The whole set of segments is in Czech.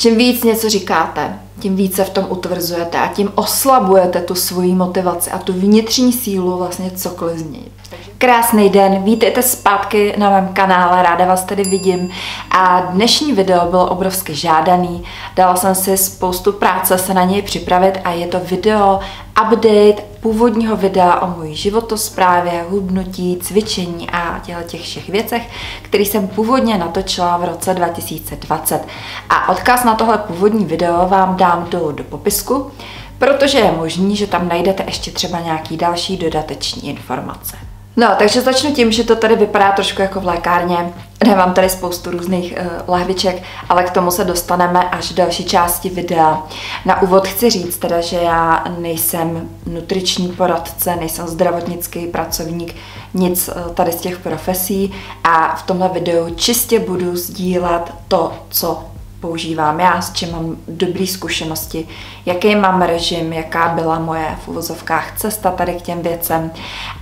Čím víc něco říkáte, tím více v tom utvrzujete a tím oslabujete tu svoji motivaci a tu vnitřní sílu vlastně cokoliv změnit. Krásný den, vítejte zpátky na mém kanále, ráda vás tady vidím a dnešní video bylo obrovsky žádaný, dala jsem si spoustu práce se na něj připravit a je to video update původního videa o mojí životosprávě, hubnutí, cvičení a těchto těch všech věcech, který jsem původně natočila v roce 2020. A odkaz na tohle původní video vám dám dolů do popisku, protože je možný, že tam najdete ještě třeba nějaký další dodateční informace. No, takže začnu tím, že to tady vypadá trošku jako v lékárně. Nemám tady spoustu různých uh, lahviček, ale k tomu se dostaneme až v další části videa. Na úvod chci říct teda, že já nejsem nutriční poradce, nejsem zdravotnický pracovník, nic uh, tady z těch profesí a v tomhle videu čistě budu sdílet to, co používám já, s čím mám dobré zkušenosti, jaký mám režim, jaká byla moje v uvozovkách cesta tady k těm věcem.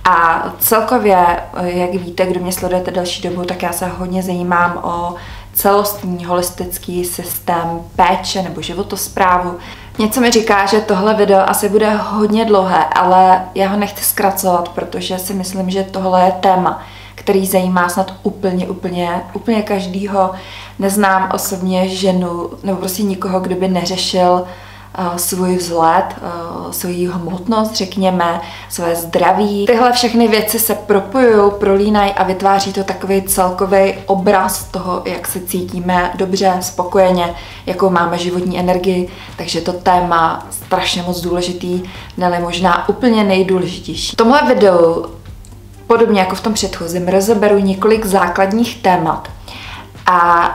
A celkově, jak víte, kdo mě sledujete další dobu, tak já se hodně zajímám o celostní holistický systém péče nebo životosprávu. Něco mi říká, že tohle video asi bude hodně dlouhé, ale já ho nechci zkracovat, protože si myslím, že tohle je téma, který zajímá snad úplně, úplně, úplně každýho. Neznám osobně ženu nebo prostě nikoho, kdo by neřešil uh, svůj vzhled, uh, svoji hmotnost, řekněme, své zdraví. Tyhle všechny věci se propojují, prolínají a vytváří to takový celkový obraz toho, jak se cítíme dobře, spokojeně, jakou máme životní energii. Takže to téma strašně moc důležitý, ne možná úplně nejdůležitější. V tomhle videu Podobně jako v tom předchozím rozeberu několik základních témat a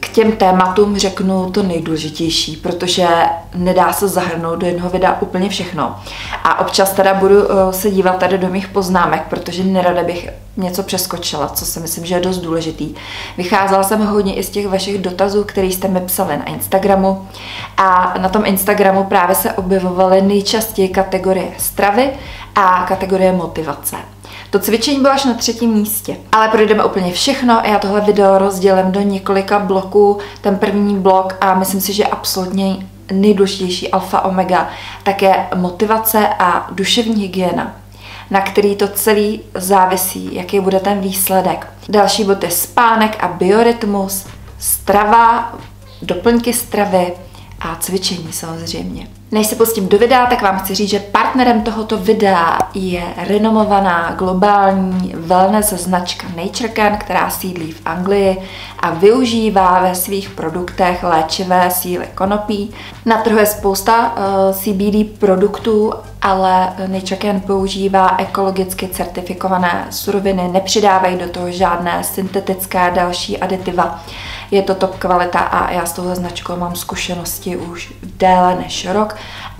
k těm tématům řeknu to nejdůležitější, protože nedá se zahrnout do jednoho videa úplně všechno. A občas teda budu eh, se dívat tady do mých poznámek, protože nerada bych něco přeskočila, co si myslím, že je dost důležitý. Vycházela jsem hodně i z těch vašich dotazů, které jste mi psali na Instagramu a na tom Instagramu právě se objevovaly nejčastěji kategorie stravy a kategorie motivace. To cvičení bylo až na třetím místě. Ale projdeme úplně všechno a já tohle video rozdělím do několika bloků. Ten první blok a myslím si, že absolutně nejdůležitější alfa omega, také motivace a duševní hygiena na který to celý závisí, jaký bude ten výsledek. Další bod je spánek a biorytmus, strava, doplňky stravy a cvičení samozřejmě. Než se pustím do videa, tak vám chci říct, že partnerem tohoto videa je renomovaná globální wellness značka NatureCan, která sídlí v Anglii a využívá ve svých produktech léčivé síly konopí. Na trhu je spousta uh, eh, CBD produktů, ale NatureCan používá ekologicky certifikované suroviny, nepřidávají do toho žádné syntetické další aditiva. Je to top kvalita a já s touhle značkou mám zkušenosti už déle než rok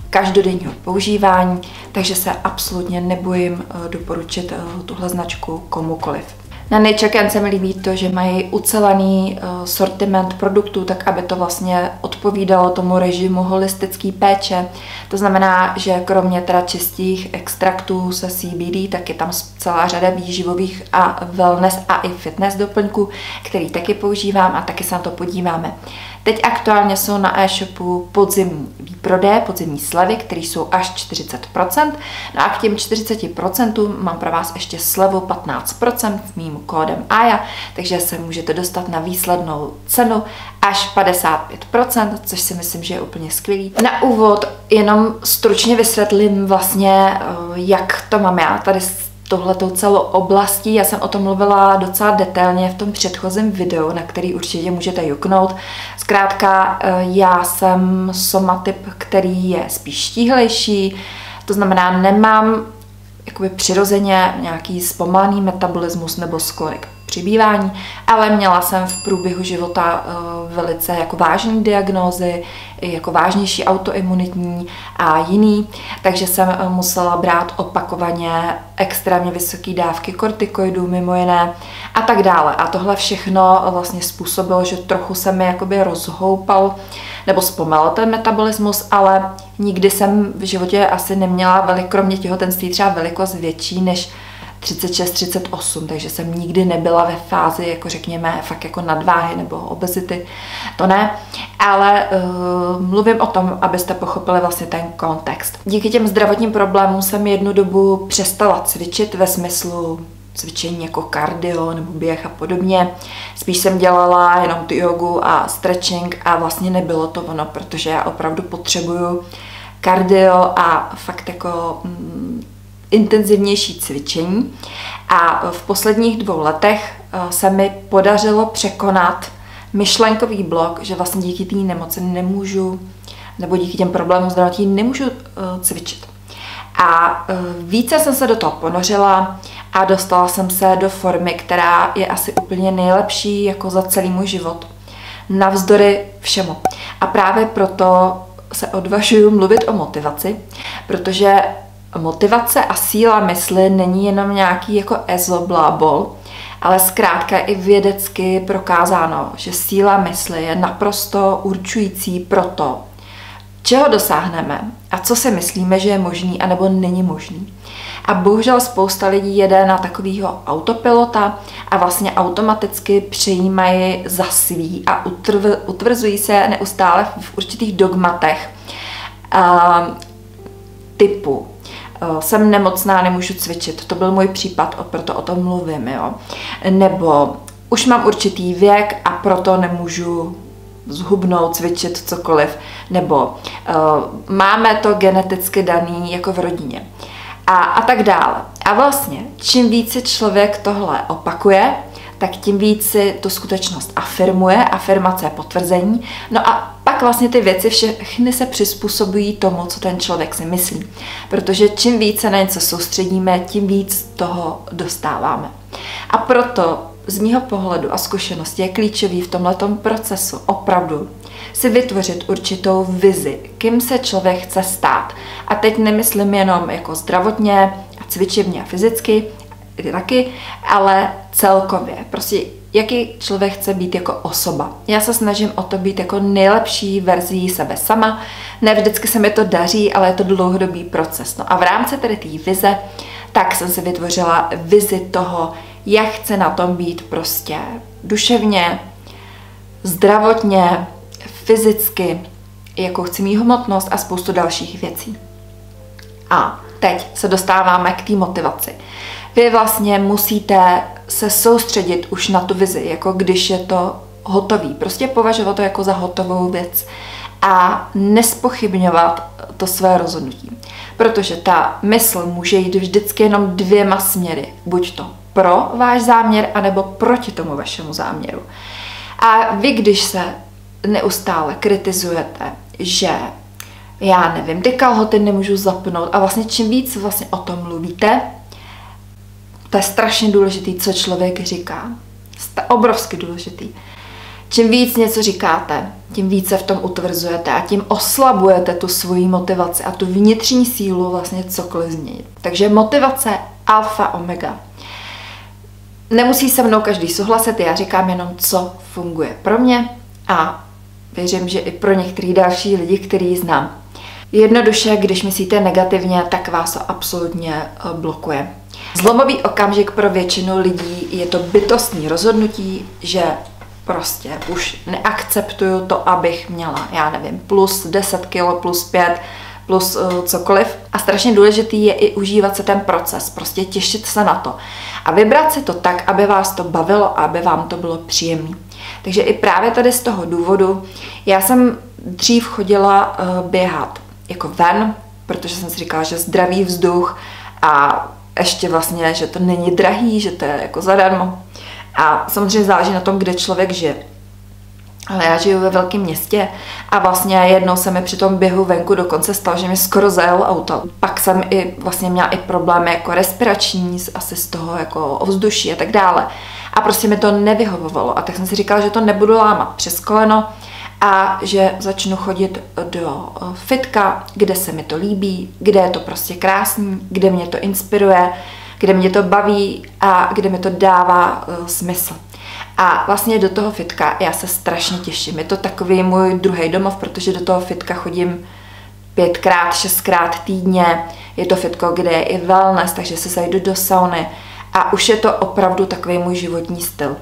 každodenního používání, takže se absolutně nebojím eh, doporučit eh, tuhle značku komukoliv. Na Nature se mi líbí to, že mají ucelený uh, sortiment produktů, tak aby to vlastně odpovídalo tomu režimu holistický péče. To znamená, že kromě teda čistých extraktů se CBD, tak je tam celá řada výživových a wellness a i fitness doplňků, který taky používám a taky se na to podíváme. Teď aktuálně jsou na e-shopu podzimní výprodeje, podzimní slevy, které jsou až 40%. No a k těm 40% mám pro vás ještě slevu 15% s mým kódem AJA, takže se můžete dostat na výslednou cenu až 55%, což si myslím, že je úplně skvělý. Na úvod jenom stručně vysvětlím vlastně, eh, jak to mám já tady tohletou celou oblastí. Já jsem o tom mluvila docela detailně v tom předchozím videu, na který určitě můžete juknout. Zkrátka, eh, já jsem somatyp, který je spíš štíhlejší, to znamená, nemám jakoby přirozeně nějaký zpomalený metabolismus nebo sklonik přibývání, ale měla jsem v průběhu života uh, velice jako vážné diagnózy, jako vážnější autoimunitní a jiný, takže jsem uh, musela brát opakovaně extrémně vysoké dávky kortikoidů, mimo jiné a tak dále. A tohle všechno vlastně způsobilo, že trochu se mi jakoby rozhoupal nebo zpomalil ten metabolismus, ale nikdy jsem v životě asi neměla velik, kromě těhotenství třeba velikost větší než 36-38, takže jsem nikdy nebyla ve fázi, jako řekněme, fakt jako nadváhy nebo obezity, to ne, ale uh, mluvím o tom, abyste pochopili vlastně ten kontext. Díky těm zdravotním problémům jsem jednu dobu přestala cvičit ve smyslu cvičení jako kardio nebo běh a podobně. Spíš jsem dělala jenom tu jogu a stretching a vlastně nebylo to ono, protože já opravdu potřebuju kardio a fakt jako mm, intenzivnější cvičení. A v posledních dvou letech eh, se mi podařilo překonat myšlenkový blok, že vlastně díky té nemoci nemůžu, nebo díky těm problémům zdravotní nemůžu uh, cvičit. A uh, více jsem se do toho ponořila a dostala jsem se do formy, která je asi úplně nejlepší jako za celý můj život. Navzdory všemu. A právě proto se odvažuju mluvit o motivaci, protože motivace a síla mysli není jenom nějaký jako ezoblábol, ale zkrátka i vědecky prokázáno, že síla mysli je naprosto určující pro to, čeho dosáhneme a co si myslíme, že je možný a nebo není možný. A bohužel spousta lidí jede na takového autopilota a vlastně automaticky přijímají za svý a utvrzují se neustále v určitých dogmatech uh, typu jsem nemocná, nemůžu cvičit. To byl můj případ, proto o tom mluvím, jo. Nebo už mám určitý věk a proto nemůžu zhubnout, cvičit cokoliv. Nebo uh, máme to geneticky daný jako v rodině. A, a tak dále. A vlastně, čím více člověk tohle opakuje, tak tím víc si tu skutečnost afirmuje, afirmace je potvrzení, no a pak vlastně ty věci všechny se přizpůsobují tomu, co ten člověk si myslí. Protože čím více na něco soustředíme, tím víc toho dostáváme. A proto z mýho pohledu a zkušenosti je klíčový v tomto procesu opravdu si vytvořit určitou vizi, kým se člověk chce stát. A teď nemyslím jenom jako zdravotně a a fyzicky, taky, ale celkově. Prostě jaký člověk chce být jako osoba. Já se snažím o to být jako nejlepší verzí sebe sama. Ne vždycky se mi to daří, ale je to dlouhodobý proces. No a v rámci tedy té vize, tak jsem si vytvořila vizi toho, jak chce na tom být prostě duševně, zdravotně, fyzicky, jakou chci mít hmotnost a spoustu dalších věcí. A teď se dostáváme k té motivaci. Vy vlastně musíte se soustředit už na tu vizi, jako když je to hotový. Prostě považovat to jako za hotovou věc a nespochybňovat to své rozhodnutí. Protože ta mysl může jít vždycky jenom dvěma směry. Buď to pro váš záměr, anebo proti tomu vašemu záměru. A vy, když se neustále kritizujete, že já nevím, ty kalhoty nemůžu zapnout a vlastně čím víc vlastně o tom mluvíte, to je strašně důležitý, co člověk říká. Obrovsky důležitý. Čím víc něco říkáte, tím více v tom utvrzujete a tím oslabujete tu svoji motivaci a tu vnitřní sílu vlastně cokoliv změnit. Takže motivace alfa omega. Nemusí se mnou každý souhlasit, já říkám jenom, co funguje pro mě a věřím, že i pro některý další lidi, který znám. Jednoduše, když myslíte negativně, tak vás to absolutně eh, blokuje. Zlomový okamžik pro většinu lidí je to bytostní rozhodnutí, že prostě už neakceptuju to, abych měla, já nevím, plus 10 kg, plus 5, plus uh, cokoliv. A strašně důležitý je i užívat se ten proces, prostě těšit se na to. A vybrat si to tak, aby vás to bavilo a aby vám to bylo příjemné. Takže i právě tady z toho důvodu, já jsem dřív chodila uh, běhat jako ven, protože jsem si říkala, že zdravý vzduch a ještě vlastně, že to není drahý, že to je jako zadarmo. A samozřejmě záleží na tom, kde člověk žije. Ale já žiju ve velkém městě a vlastně jednou se mi při tom běhu venku dokonce stalo, že mi skoro zajel auto. Pak jsem i vlastně měla i problémy jako respirační, asi z toho jako ovzduší a tak dále. A prostě mi to nevyhovovalo. A tak jsem si říkala, že to nebudu lámat přes koleno, a že začnu chodit do eh, fitka, kde se mi to líbí, kde je to prostě krásný, kde mě to inspiruje, kde mě to baví a kde mi to dává uh, smysl. A vlastně do toho fitka já se strašně těším. Je to takový můj druhý domov, protože do toho fitka chodím pětkrát, šestkrát týdně. Je to fitko, kde je i wellness, takže se zajdu do sauny a už je to opravdu takový můj životní styl.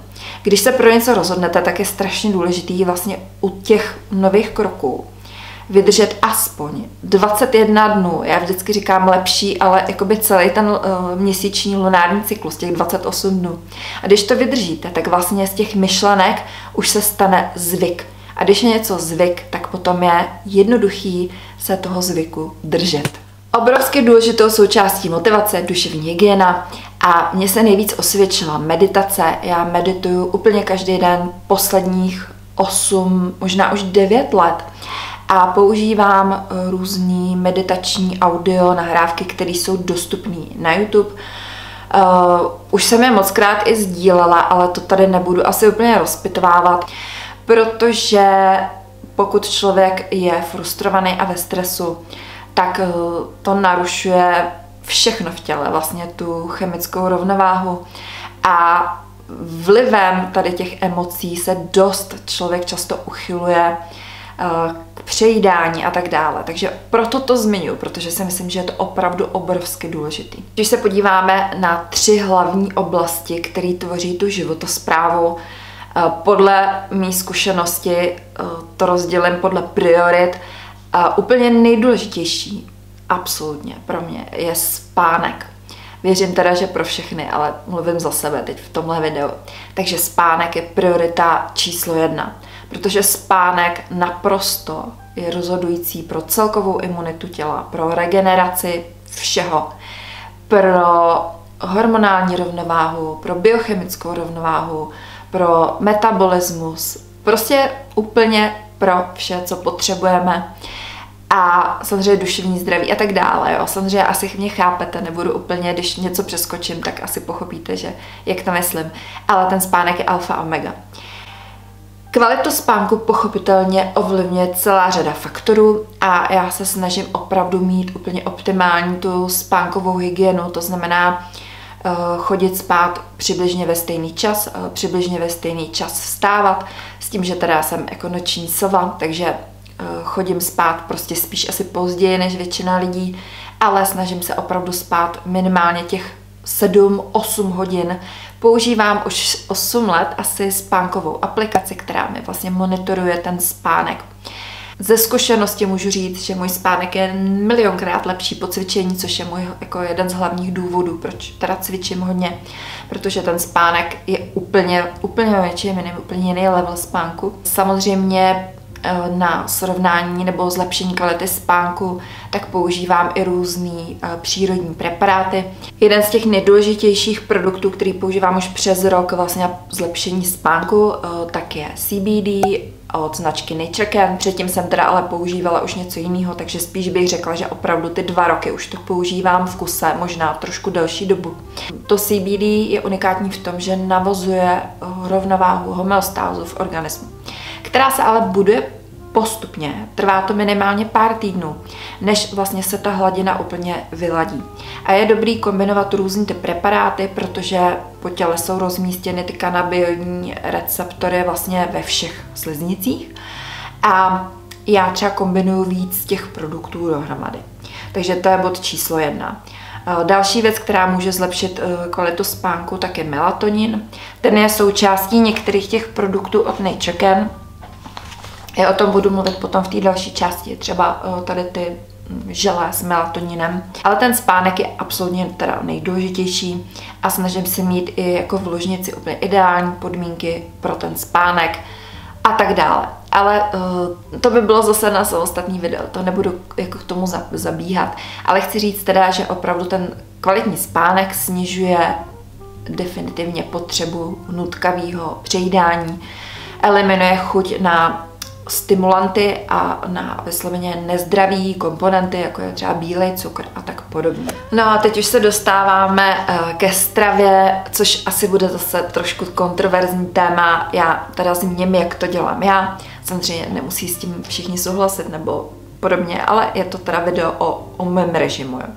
Když se pro něco rozhodnete, tak je strašně důležitý vlastně u těch nových kroků vydržet aspoň 21 dnů. Já vždycky říkám lepší, ale jakoby celý ten uh, měsíční lunární cyklus, těch 28 dnů. A když to vydržíte, tak vlastně z těch myšlenek už se stane zvyk. A když je něco zvyk, tak potom je jednoduchý se toho zvyku držet. Obrovsky důležitou součástí motivace duševní hygiena a mně se nejvíc osvědčila meditace. Já medituju úplně každý den posledních 8, možná už 9 let a používám různé meditační audio nahrávky, které jsou dostupné na YouTube. Uh, už jsem je moc krát i sdílela, ale to tady nebudu asi úplně rozpitvávat, protože pokud člověk je frustrovaný a ve stresu, tak uh, to narušuje všechno v těle, vlastně tu chemickou rovnováhu. A vlivem tady těch emocí se dost člověk často uchyluje uh, přejídání a tak dále. Takže proto to zmiňuji, protože si myslím, že je to opravdu obrovsky důležitý. Když se podíváme na tři hlavní oblasti, které tvoří tu životosprávu, eh, podle mý zkušenosti eh, to rozdělím podle priorit. A úplně nejdůležitější, absolutně pro mě, je spánek. Věřím teda, že pro všechny, ale mluvím za sebe teď v tomhle videu. Takže spánek je priorita číslo jedna protože spánek naprosto je rozhodující pro celkovou imunitu těla, pro regeneraci všeho, pro hormonální rovnováhu, pro biochemickou rovnováhu, pro metabolismus, prostě úplně pro vše, co potřebujeme a samozřejmě duševní zdraví a tak dále. Jo. Samozřejmě asi mě chápete, nebudu úplně, když něco přeskočím, tak asi pochopíte, že jak to myslím. Ale ten spánek je alfa omega. Kvalitu spánku pochopitelně ovlivňuje celá řada faktorů a já se snažím opravdu mít úplně optimální tu spánkovou hygienu, to znamená uh, chodit spát přibližně ve stejný čas, uh, přibližně ve stejný čas vstávat, s tím, že teda jsem jako noční sova, takže chodím spát prostě spíš asi později než většina lidí, ale snažím se opravdu spát minimálně těch 7-8 hodin. Používám už 8 let asi spánkovou aplikaci, která mi vlastně monitoruje ten spánek. Ze zkušenosti můžu říct, že můj spánek je milionkrát lepší po cvičení, což je můj jako jeden z hlavních důvodů, proč teda cvičím hodně, protože ten spánek je úplně, úplně větší, úplně jiný level spánku. Samozřejmě Eh, na srovnání nebo zlepšení kvality spánku, tak používám i různé eh, přírodní preparáty. Jeden z těch nejdůležitějších produktů, který používám už přes rok vlastně na zlepšení spánku, eh, tak je CBD od značky Naturecare. Předtím jsem teda ale používala už něco jiného, takže spíš bych řekla, že opravdu ty dva roky už to používám v kuse, možná trošku delší dobu. To CBD je unikátní v tom, že navozuje rovnováhu homeostázu v organismu která se ale buduje postupně. Trvá to minimálně pár týdnů, než vlastně se ta hladina úplně vyladí. A je dobrý kombinovat různé ty preparáty, protože po těle jsou rozmístěny ty kanabioidní receptory vlastně ve všech sliznicích. A já třeba kombinuju víc těch produktů dohromady. Takže to je bod číslo jedna. Další věc, která může zlepšit eh, kvalitu spánku, tak je melatonin. Ten je součástí některých těch produktů od Naturecare, já o tom budu mluvit potom v té další části, třeba eh, tady ty hm, želé s melatoninem. Ale ten spánek je absolutně teda nejdůležitější a snažím se mít i jako v ložnici úplně ideální podmínky pro ten spánek a tak dále. Ale uh, to by bylo zase na samostatný video, to nebudu jako k tomu zabíhat. Ale chci říct teda, že opravdu ten kvalitní spánek snižuje definitivně potřebu nutkavého přejídání, eliminuje chuť na stimulanty a na vysloveně nezdraví komponenty, jako je třeba bílej cukr a tak podobně. No a teď už se dostáváme eh, ke stravě, což asi bude zase trošku kontroverzní téma. Já teda zmíním, jak to dělám já. Samozřejmě nemusí s tím všichni souhlasit nebo podobně, ale je to teda video o, o mém režimu. Jo.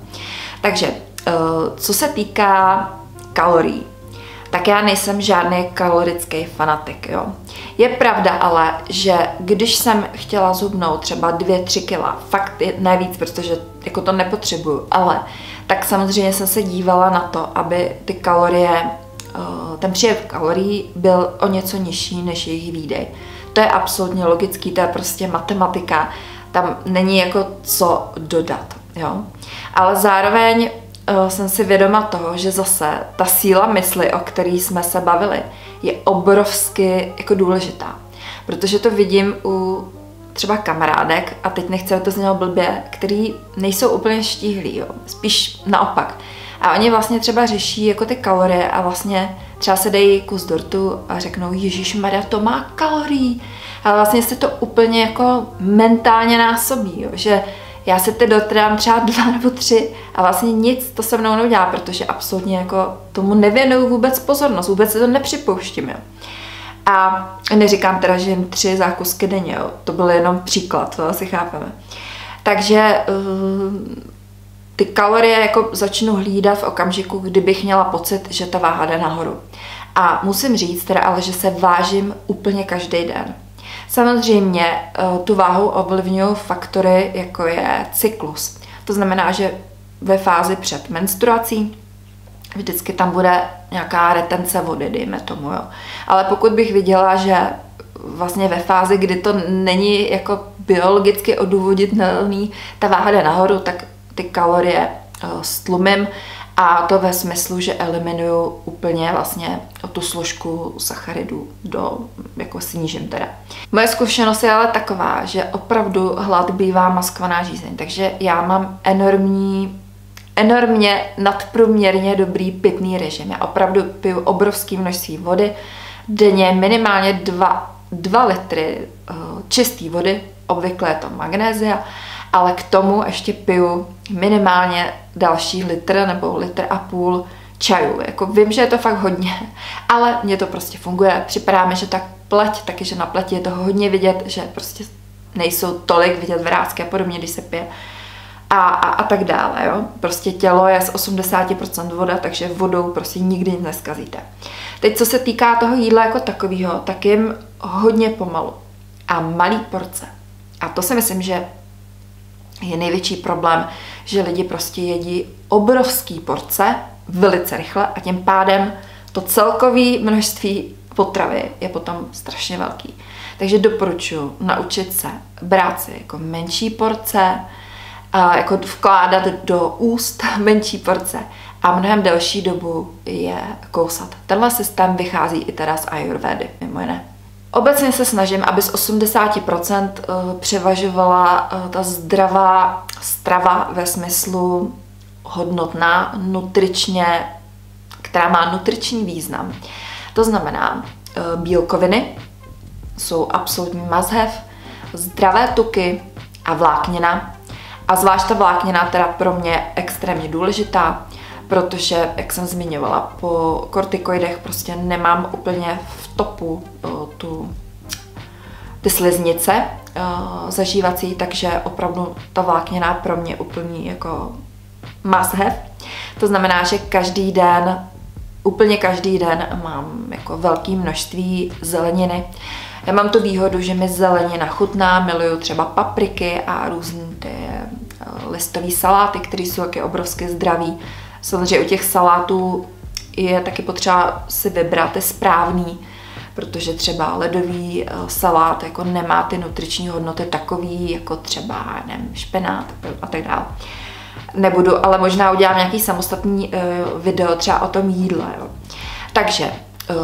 Takže, eh, co se týká kalorií, tak já nejsem žádný kalorický fanatik, jo. Je pravda ale, že když jsem chtěla zhubnout třeba 2-3 kila, fakt je ne víc, protože jako to nepotřebuju, ale tak samozřejmě jsem se dívala na to, aby ty kalorie, ten příjem kalorií byl o něco nižší než jejich výdej. To je absolutně logický, to je prostě matematika, tam není jako co dodat, jo. Ale zároveň uh, jsem si vědoma toho, že zase ta síla mysli, o který jsme se bavili, je obrovsky jako důležitá. Protože to vidím u třeba kamarádek, a teď nechci, aby to znělo blbě, který nejsou úplně štíhlí, jo. spíš naopak. A oni vlastně třeba řeší jako ty kalorie a vlastně třeba se dají kus dortu a řeknou, Ježíš Maria, to má kalorii. Ale vlastně se to úplně jako mentálně násobí, jo, že já si ty dorty dám třeba dva nebo tři a vlastně nic to se mnou neudělá, protože absolutně jako tomu nevěnuju vůbec pozornost, vůbec se to nepřipouštím, jo. A neříkám teda, že jen tři zákusky denně, jo. to byl jenom příklad, to asi chápeme. Takže uh, ty kalorie jako začnu hlídat v okamžiku, kdybych měla pocit, že ta váha jde nahoru. A musím říct teda ale, že se vážím úplně každý den. Samozřejmě eh, tu váhu ovlivňují faktory, jako je cyklus. To znamená, že ve fázi před menstruací vždycky tam bude nějaká retence vody, dejme tomu, jo. Ale pokud bych viděla, že vlastně ve fázi, kdy to není jako biologicky odůvoditelný, ta váha jde nahoru, tak ty kalorie eh, stlumím a to ve smyslu, že eliminuju úplně vlastně tu složku sacharidů do, jako snížím teda. Moje zkušenost je ale taková, že opravdu hlad bývá maskovaná žízeň, takže já mám enormní enormně nadprůměrně dobrý pitný režim. Já opravdu piju obrovské množství vody, denně minimálně 2, 2 litry uh, čisté vody, obvykle je to magnézia, ale k tomu ještě piju minimálně další litr nebo litr a půl čaju. Jako vím, že je to fakt hodně, ale mně to prostě funguje. Připadá mi, že tak pleť, taky, že na pleti je to hodně vidět, že prostě nejsou tolik vidět vrázky a podobně, když se pije. A, a, a tak dále, jo. Prostě tělo je z 80% voda, takže vodou prostě nikdy nic neskazíte. Teď, co se týká toho jídla jako takového, tak jim hodně pomalu. A malý porce. A to si myslím, že je největší problém, že lidi prostě jedí obrovský porce velice rychle a tím pádem to celkové množství potravy je potom strašně velký. Takže doporučuji naučit se brát si jako menší porce, a jako vkládat do úst menší porce a mnohem delší dobu je kousat. Tenhle systém vychází i teda z ayurvedy, mimo jiné. Obecně se snažím, aby z 80% eh, převažovala eh, ta zdravá strava ve smyslu hodnotná, nutričně, která má nutriční význam. To znamená, eh, bílkoviny jsou absolutní mazhev, zdravé tuky a vláknina. A zvlášť ta vláknina teda pro mě extrémně důležitá, protože, jak jsem zmiňovala, po kortikoidech prostě nemám úplně v topu tu, ty sliznice zažívací, takže opravdu ta vláknina pro mě úplný jako must have. To znamená, že každý den, úplně každý den mám jako velké množství zeleniny. Já mám tu výhodu, že mi zelenina chutná, miluju třeba papriky a různé ty listové saláty, které jsou taky obrovsky zdraví. Samozřejmě u těch salátů je taky potřeba si vybrat ty správný, protože třeba ledový eh, salát jako nemá ty nutriční hodnoty takový, jako třeba nevím, špenát a tak dále. Nebudu, ale možná udělám nějaký samostatný uh, video třeba o tom jídle. Jo. Takže uh,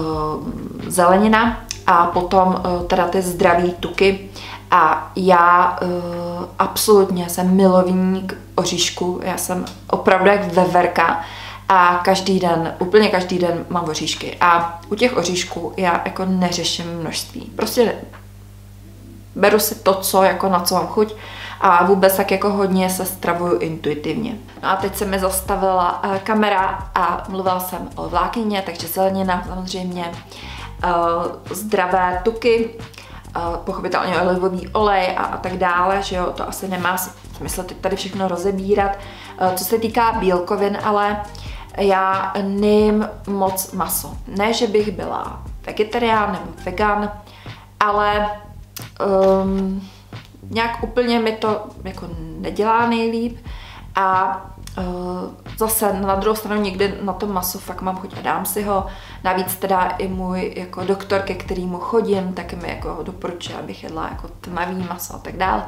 zelenina a potom uh, teda ty zdraví tuky. A já uh, absolutně jsem milovník oříšku, já jsem opravdu jak veverka a každý den, úplně každý den mám oříšky. A u těch oříšků já jako neřeším množství. Prostě beru si to, co jako na co mám chuť a vůbec tak jako hodně se stravuju intuitivně. No a teď se mi zastavila uh, kamera a mluvila jsem o vlákyně, takže zelenina samozřejmě, uh, zdravé tuky, pochopitelně olivový olej a, a tak dále, že jo, to asi nemá smysl teď tady všechno rozebírat. Co se týká bílkovin, ale já nejím moc maso. Ne, že bych byla vegetarián nebo vegan, ale um, nějak úplně mi to jako nedělá nejlíp a uh, zase na druhou stranu někdy na to maso fakt mám chuť a dám si ho. Navíc teda i můj jako doktor, ke kterému chodím, tak mi jako doporučuje, abych jedla jako tmavý maso a tak dále.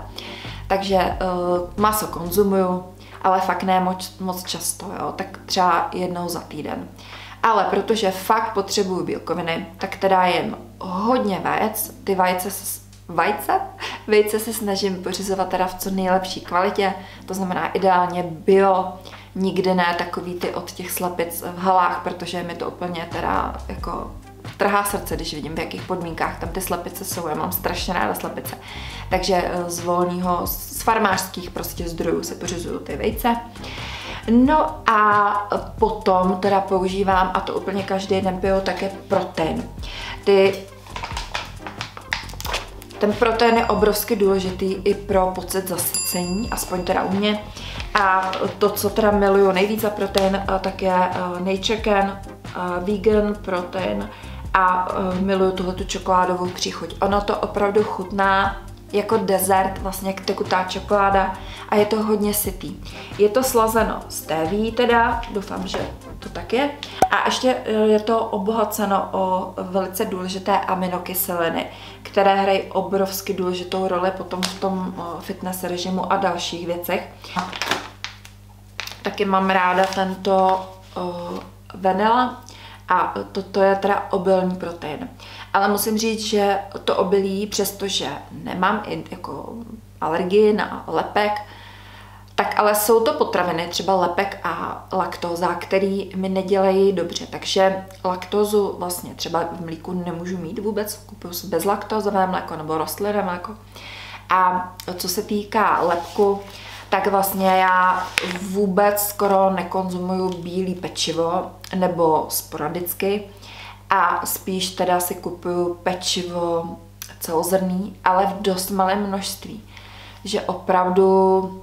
Takže uh, maso konzumuju, ale fakt ne moc, moc často, jo, tak třeba jednou za týden. Ale protože fakt potřebuju bílkoviny, tak teda jen hodně vajec, ty vajce se vajce. Vejce se snažím pořizovat teda v co nejlepší kvalitě, to znamená ideálně bio, nikdy ne takový ty od těch slepic v halách, protože mi to úplně teda jako trhá srdce, když vidím, v jakých podmínkách tam ty slepice jsou. Já mám strašně ráda slepice. Takže eh, z volného, z farmářských prostě zdrojů se pořizuju ty vejce. No a potom teda používám, a to úplně každý den piju, také protein. Ty ten protein je obrovsky důležitý i pro pocit zasycení, aspoň teda u mě. A to, co teda miluju nejvíc za protein, eh, tak je eh, Nature Can, vegan protein a miluju tuhletu čokoládovou příchuť. Ono to opravdu chutná jako dezert, vlastně jak tekutá čokoláda a je to hodně sytý. Je to slazeno téví teda, doufám, že to tak je. A ještě eh, je to obohaceno o velice důležité aminokyseliny, které hrají obrovsky důležitou roli potom v tom eh, fitness režimu a dalších věcech. Taky mám ráda tento uh, vanila, a toto je teda obilní protein. Ale musím říct, že to obilí, přestože nemám i jako alergii na lepek, tak ale jsou to potraviny, třeba lepek a laktóza, který mi nedělají dobře. Takže laktózu vlastně třeba v mlíku nemůžu mít vůbec, kupuju si bezlaktózové mléko nebo rostlinné mléko. A co se týká lepku, tak vlastně já vůbec skoro nekonzumuju bílý pečivo nebo sporadicky a spíš teda si kupuju pečivo celozrný, ale v dost malém množství. Že opravdu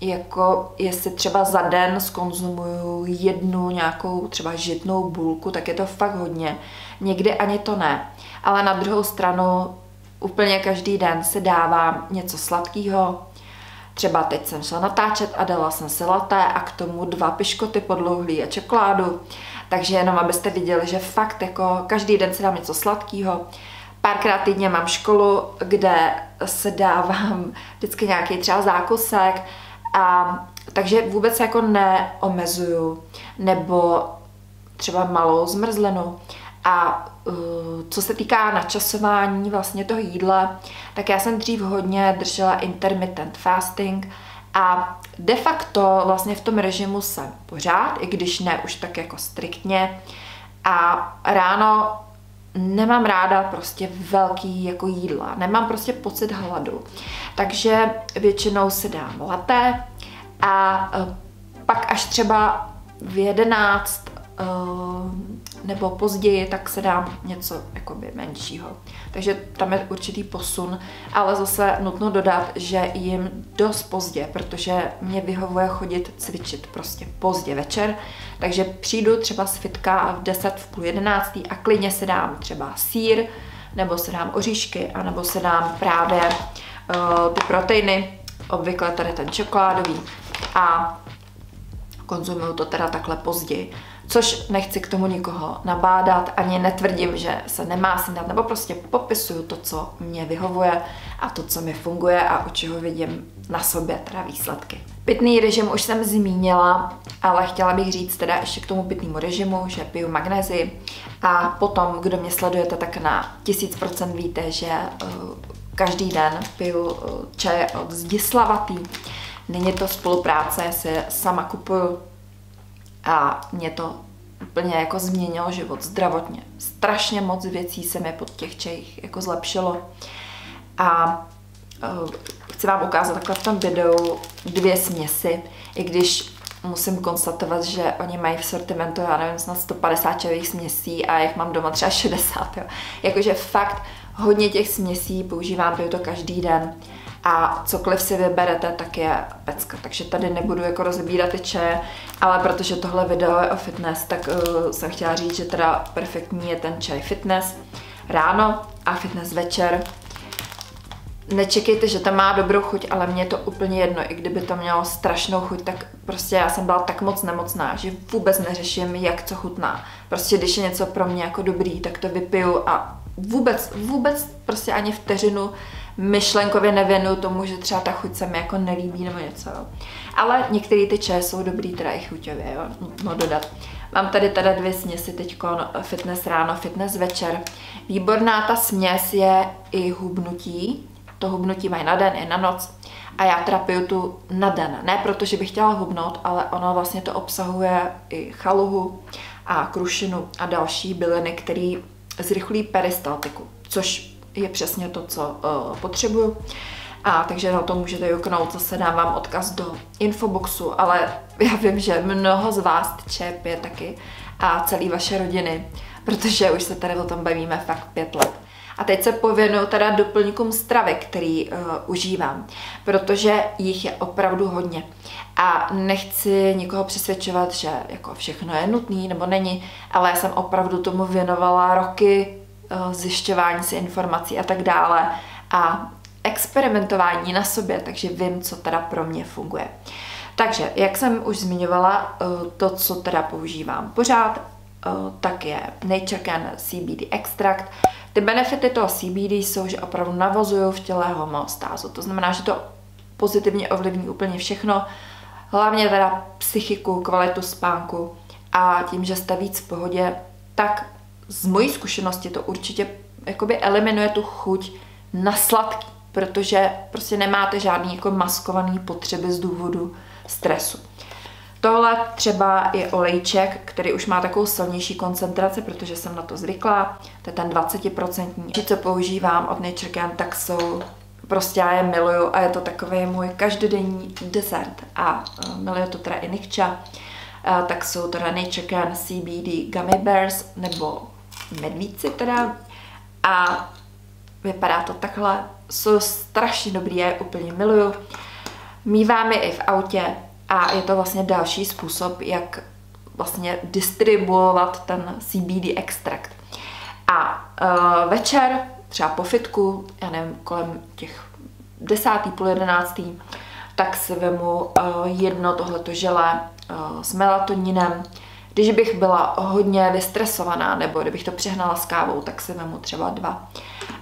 jako jestli třeba za den skonzumuju jednu nějakou třeba žitnou bulku, tak je to fakt hodně. Někdy ani to ne. Ale na druhou stranu úplně každý den si dávám něco sladkého, Třeba teď jsem šla natáčet a dala jsem si laté a k tomu dva piškoty podlouhlý a čokoládu. Takže jenom abyste viděli, že fakt jako každý den si dám něco sladkého. Párkrát týdně mám školu, kde se dávám vždycky nějaký třeba zákusek a takže vůbec jako neomezuju nebo třeba malou zmrzlinu. A uh, co se týká načasování vlastně toho jídla, tak já jsem dřív hodně držela intermittent fasting a de facto vlastně v tom režimu jsem pořád, i když ne už tak jako striktně. A ráno nemám ráda prostě velký jako jídla, nemám prostě pocit hladu. Takže většinou si dám laté a uh, pak až třeba v 11 uh, nebo později, tak se dám něco jakoby menšího. Takže tam je určitý posun, ale zase nutno dodat, že jim dost pozdě, protože mě vyhovuje chodit cvičit prostě pozdě večer, takže přijdu třeba z fitka v 10, v půl 11 a klidně si dám třeba sír, nebo se dám oříšky, anebo se dám právě uh, ty proteiny, obvykle tady ten čokoládový a konzumuju to teda takhle později. Což nechci k tomu nikoho nabádat, ani netvrdím, že se nemá snídat, nebo prostě popisuju to, co mě vyhovuje a to, co mi funguje a u čeho vidím na sobě teda výsledky. Pitný režim už jsem zmínila, ale chtěla bych říct teda ještě k tomu pitnému režimu, že piju magnézi a potom, kdo mě sledujete, tak na 1000% víte, že uh, každý den piju uh, čaje od Zdislavatý. Není to spolupráce, já si sama kupuju a mě to úplně jako změnilo život zdravotně. Strašně moc věcí se mi pod těch čajích jako zlepšilo. A uh, chci vám ukázat takhle v tom videu dvě směsi, i když musím konstatovat, že oni mají v sortimentu, já nevím, snad 150 čajových směsí a jich mám doma třeba 60. Jo. Jakože fakt hodně těch směsí používám, piju to každý den a cokoliv si vyberete, tak je pecka. Takže tady nebudu jako rozebírat ty čaje, ale protože tohle video je o fitness, tak uh, jsem chtěla říct, že teda perfektní je ten čaj fitness ráno a fitness večer. nečekejte, že to má dobrou chuť, ale mě je to úplně jedno. I kdyby to mělo strašnou chuť, tak prostě já jsem byla tak moc nemocná, že vůbec neřeším, jak co chutná. Prostě když je něco pro mě jako dobrý, tak to vypiju a vůbec, vůbec prostě ani vteřinu myšlenkově nevěnuju tomu, že třeba ta chuť se mi jako nelíbí nebo něco. Ale některé ty čaje jsou dobrý teda i chuťově, jo, no dodat. Mám tady teda dvě směsi teď fitness ráno, fitness večer. Výborná ta směs je i hubnutí, to hubnutí mají na den i na noc. A já teda piju tu na den. Ne protože bych chtěla hubnout, ale ono vlastně to obsahuje i chaluhu a krušinu a další byliny, které zrychlí peristaltiku, což je přesně to, co uh, potřebuju. A takže na to můžete juknout, zase dám vám odkaz do infoboxu, ale já vím, že mnoho z vás čep je taky a celý vaše rodiny, protože už se tady o tom bavíme fakt pět let. A teď se pověnuju teda doplňkům stravy, který uh, užívám, protože jich je opravdu hodně. A nechci nikoho přesvědčovat, že jako všechno je nutné nebo není, ale já jsem opravdu tomu věnovala roky zjišťování si informací a tak dále a experimentování na sobě, takže vím, co teda pro mě funguje. Takže, jak jsem už zmiňovala, uh, to, co teda používám pořád, tak je Nature Can CBD extrakt, ty benefity toho CBD jsou, že opravdu navozují v těle homeostázu. To znamená, že to pozitivně ovlivní úplně všechno, hlavně teda psychiku, kvalitu spánku a tím, že jste víc v pohodě, tak z mojí zkušenosti to určitě jakoby eliminuje tu chuť na sladký, protože prostě nemáte žádný jako maskovaný potřeby z důvodu stresu. Tohle třeba je olejček, který už má takovou silnější koncentraci, protože jsem na to zvyklá. To je ten 20%. Co používám od Nature Can, tak jsou prostě já je miluju a je to takový můj každodenní dezert. A uh, to teda i Nikča. Uh, tak jsou teda Nature Can CBD Gummy Bears nebo medvíci teda. A vypadá to takhle. Jsou strašně dobrý, já je úplně miluju. Mívám je i v autě, a je to vlastně další způsob, jak vlastně distribuovat ten CBD extrakt. A uh, večer, třeba po fitku, já nevím, kolem těch desátý, půl jedenáctý, tak si vemu uh, jedno tohleto žele uh, s melatoninem. Když bych byla hodně vystresovaná, nebo kdybych to přehnala s kávou, tak si vemu třeba dva.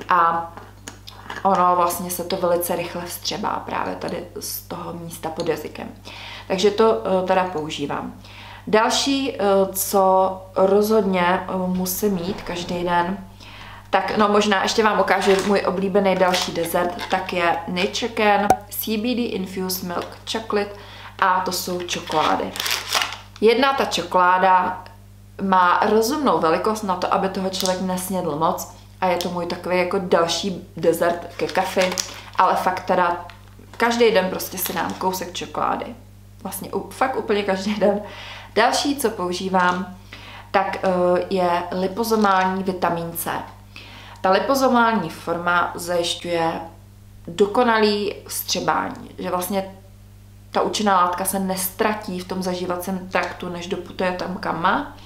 A ono vlastně se to velice rychle vstřebá právě tady z toho místa pod jazykem. Takže to eh, teda používám. Další, eh, co rozhodně eh, musím mít každý den, tak no možná ještě vám ukážu můj oblíbený další dezert, tak je Nature Can CBD Infused Milk Chocolate a to jsou čokolády. Jedna ta čokoláda má rozumnou velikost na to, aby toho člověk nesnědl moc a je to můj takový jako další dezert ke kafi, ale fakt teda každý den prostě si dám kousek čokolády. Vlastně fakt úplně každý den. Další, co používám, tak uh, je lipozomální vitamin C. Ta lipozomální forma zajišťuje dokonalý vstřebání, že vlastně ta účinná látka se nestratí v tom zažívacím traktu, než doputuje tam, kam má.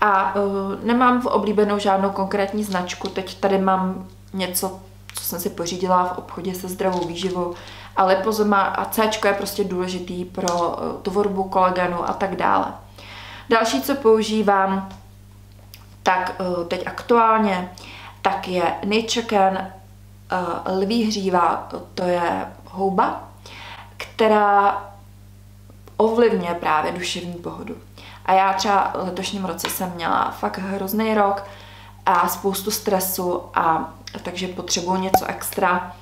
A uh, nemám v oblíbenou žádnou konkrétní značku, teď tady mám něco, co jsem si pořídila v obchodě se zdravou výživou, ale pozor a C je prostě důležitý pro uh, tvorbu kolagenu a tak dále. Další, co používám, tak uh, teď aktuálně, tak je Nature Can uh, lví hříva, to je houba, která ovlivňuje právě duševní pohodu. A já třeba letošním roce jsem měla fakt hrozný rok a spoustu stresu a takže potřebuju něco extra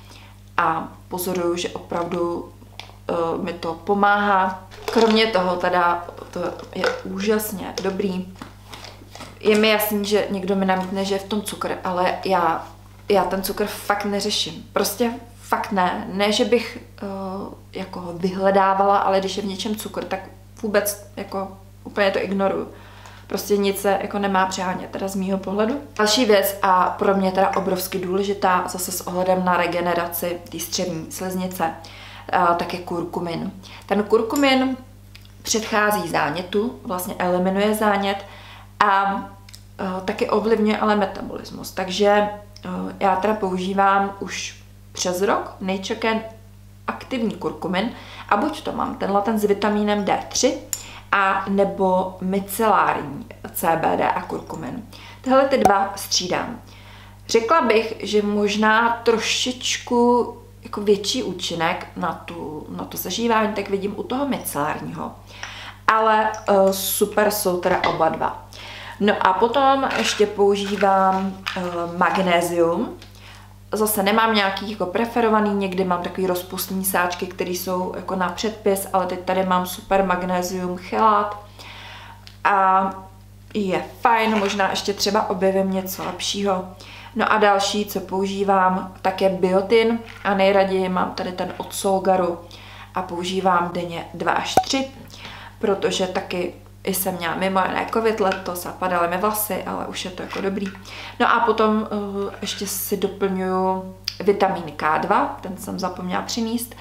a pozoruju, že opravdu uh, mi to pomáhá. Kromě toho teda to je úžasně dobrý. Je mi jasný, že někdo mi namítne, že je v tom cukr, ale já, já ten cukr fakt neřeším. Prostě fakt ne. Ne, že bych uh, jako vyhledávala, ale když je v něčem cukr, tak vůbec jako úplně to ignoruju. Prostě nic se jako nemá přehánět, teda z mýho pohledu. Další věc a pro mě teda obrovsky důležitá, zase s ohledem na regeneraci té střevní sliznice, tak je kurkumin. Ten kurkumin předchází zánětu, vlastně eliminuje zánět a taky ovlivňuje ale metabolismus. Takže já teda používám už přes rok nejčeken aktivní kurkumin a buď to mám tenhle ten s vitamínem D3 a nebo micelární CBD a kurkumin. Tyhle ty dva střídám. Řekla bych, že možná trošičku jako větší účinek na, tu, na to zažívání, tak vidím u toho micelárního. Ale uh, super jsou teda oba dva. No a potom ještě používám uh, magnézium. Zase nemám nějaký jako preferovaný, někdy mám takový rozpustní sáčky, které jsou jako na předpis, ale teď tady mám super magnézium chelát. A je fajn, možná ještě třeba objevím něco lepšího. No a další, co používám, tak je biotin a nejraději mám tady ten od Solgaru a používám denně 2 až 3, protože taky jsem měla mimo jiné covid letos a padaly mi vlasy, ale už je to jako dobrý. No a potom uh, ještě si doplňuju vitamin K2, ten jsem zapomněla přinést.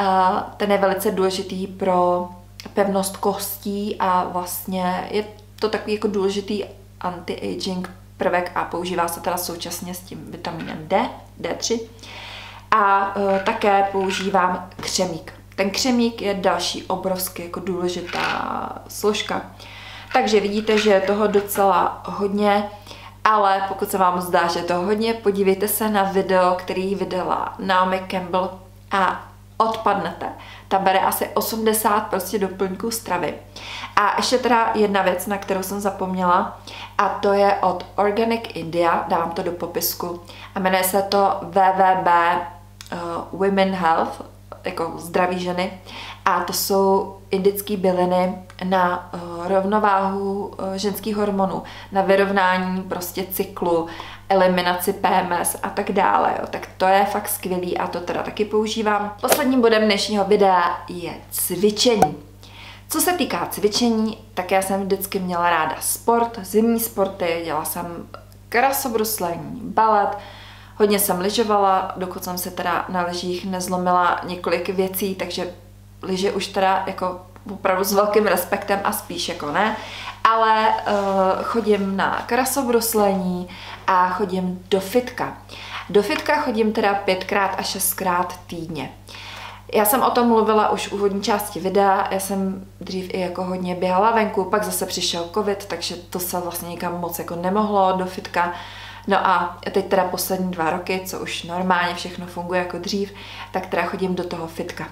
Uh, ten je velice důležitý pro pevnost kostí a vlastně je to takový jako důležitý anti-aging prvek a používá se teda současně s tím vitamínem D, D3. A uh, také používám křemík. Ten křemík je další obrovsky jako důležitá složka. Takže vidíte, že je toho docela hodně, ale pokud se vám zdá, že je to hodně, podívejte se na video, který vydala Naomi Campbell a odpadnete. Ta bere asi 80 prostě doplňků stravy. A ještě teda jedna věc, na kterou jsem zapomněla, a to je od Organic India, dávám to do popisku, a jmenuje se to www uh, Women Health, jako zdraví ženy. A to jsou indické byliny na uh, rovnováhu uh, ženských hormonů, na vyrovnání prostě cyklu, eliminaci PMS a tak dále. Jo. Tak to je fakt skvělý a to teda taky používám. Posledním bodem dnešního videa je cvičení. Co se týká cvičení, tak já jsem vždycky měla ráda sport, zimní sporty, dělala jsem krasobruslení, balet, hodně jsem lyžovala, dokud jsem se teda na lyžích nezlomila několik věcí, takže lyže už teda jako opravdu s velkým respektem a spíš jako ne, ale uh, chodím na krasobruslení a chodím do fitka. Do fitka chodím teda pětkrát a šestkrát týdně. Já jsem o tom mluvila už v úvodní části videa, já jsem dřív i jako hodně běhala venku, pak zase přišel covid, takže to se vlastně nikam moc jako nemohlo do fitka. No a teď teda poslední dva roky, co už normálně všechno funguje jako dřív, tak teda chodím do toho fitka.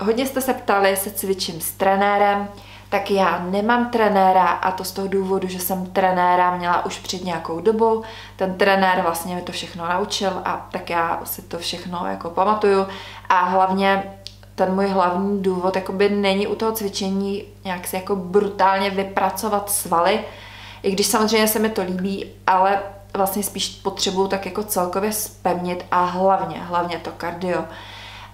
Hodně jste se ptali, jestli cvičím s trenérem, tak já nemám trenéra a to z toho důvodu, že jsem trenéra měla už před nějakou dobou. Ten trenér vlastně mi to všechno naučil a tak já si to všechno jako pamatuju a hlavně ten můj hlavní důvod jakoby není u toho cvičení nějak si jako brutálně vypracovat svaly, i když samozřejmě se mi to líbí, ale vlastně spíš potřebuju tak jako celkově spevnit a hlavně, hlavně to kardio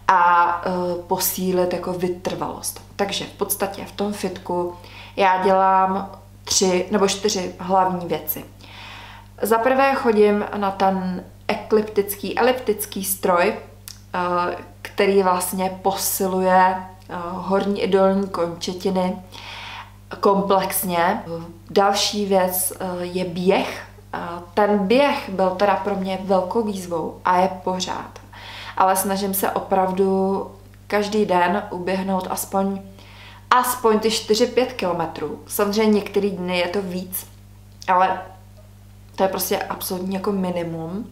a uh, posílit jako vytrvalost. Takže v podstatě v tom fitku já dělám tři nebo čtyři hlavní věci. Za prvé chodím na ten ekliptický, eliptický stroj, uh, který vlastně posiluje uh, horní i dolní končetiny komplexně. Další věc je běh. Ten běh byl teda pro mě velkou výzvou a je pořád ale snažím se opravdu každý den uběhnout aspoň aspoň ty 4-5 kilometrů. Samozřejmě některý dny je to víc, ale to je prostě absolutní jako minimum.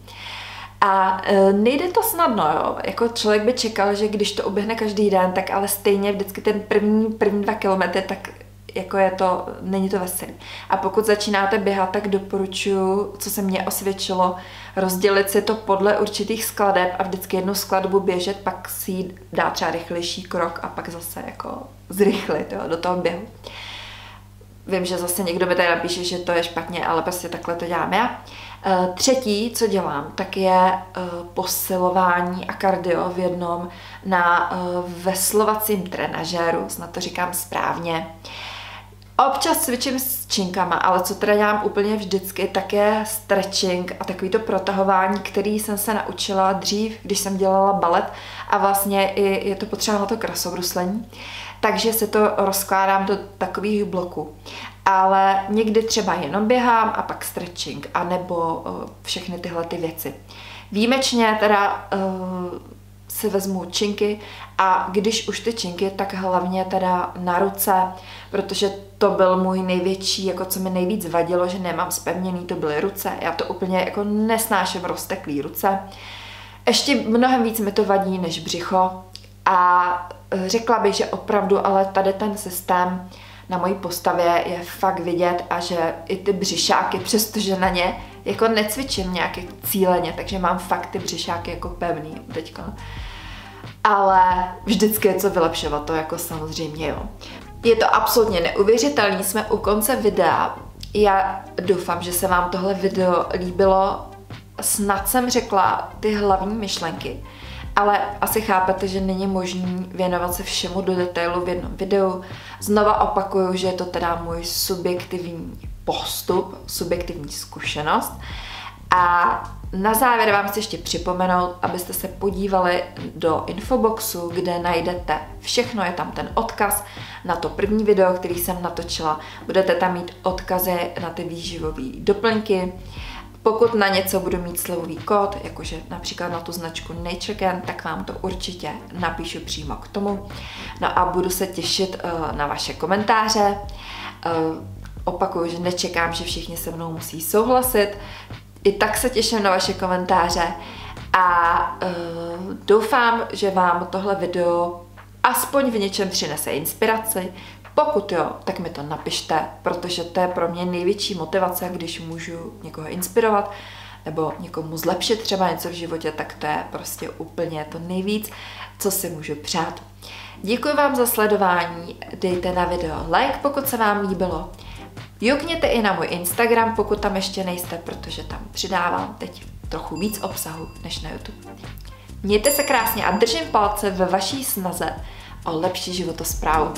A e, nejde to snadno, jo. Jako člověk by čekal, že když to uběhne každý den, tak ale stejně vždycky ten první, první dva kilometry, tak jako je to, není to veselý. A pokud začínáte běhat, tak doporučuji, co se mně osvědčilo, rozdělit si to podle určitých skladeb a vždycky jednu skladbu běžet, pak si dát třeba rychlejší krok a pak zase jako zrychlit jo, do toho běhu. Vím, že zase někdo mi tady napíše, že to je špatně, ale prostě takhle to dělám já. E, třetí, co dělám, tak je e, posilování a kardio v jednom na e, veslovacím trenažéru, snad to říkám správně. Občas cvičím s činkama, ale co teda dělám úplně vždycky, tak je stretching a takový to protahování, který jsem se naučila dřív, když jsem dělala balet a vlastně i je to potřeba na to krasobruslení. Takže se to rozkládám do takových bloků. Ale někdy třeba jenom běhám a pak stretching, anebo všechny tyhle ty věci. Výjimečně teda uh, si vezmu činky a když už ty činky, tak hlavně teda na ruce, protože to byl můj největší, jako co mi nejvíc vadilo, že nemám spevněný, to byly ruce. Já to úplně jako nesnáším rozteklý ruce. Ještě mnohem víc mi to vadí než břicho a řekla bych, že opravdu ale tady ten systém na mojí postavě je fakt vidět a že i ty břišáky, přestože na ně jako necvičím nějak cíleně, takže mám fakt ty břišáky jako pevný teďka. Ale vždycky je co vylepšovat, to jako samozřejmě jo. Je to absolutně neuvěřitelný, jsme u konce videa. Já doufám, že se vám tohle video líbilo. Snad jsem řekla ty hlavní myšlenky, ale asi chápete, že není možný věnovat se všemu do detailu v jednom videu. Znova opakuju, že je to teda můj subjektivní postup, subjektivní zkušenost. A na závěr vám chci ještě připomenout, abyste se podívali do infoboxu, kde najdete všechno, je tam ten odkaz na to první video, který jsem natočila. Budete tam mít odkazy na ty výživové doplňky. Pokud na něco budu mít slovový kód, jakože například na tu značku NatureCan, tak vám to určitě napíšu přímo k tomu. No a budu se těšit uh, na vaše komentáře. Uh, opakuju, že nečekám, že všichni se mnou musí souhlasit, i tak se těším na vaše komentáře a uh, doufám, že vám tohle video aspoň v něčem přinese inspiraci. Pokud jo, tak mi to napište, protože to je pro mě největší motivace, když můžu někoho inspirovat nebo někomu zlepšit třeba něco v životě, tak to je prostě úplně to nejvíc, co si můžu přát. Děkuji vám za sledování, dejte na video like, pokud se vám líbilo. Jukněte i na můj Instagram, pokud tam ještě nejste, protože tam přidávám teď trochu víc obsahu než na YouTube. Mějte se krásně a držím palce ve vaší snaze o lepší životosprávu.